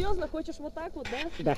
серьезно, хочешь вот так вот, да? Да.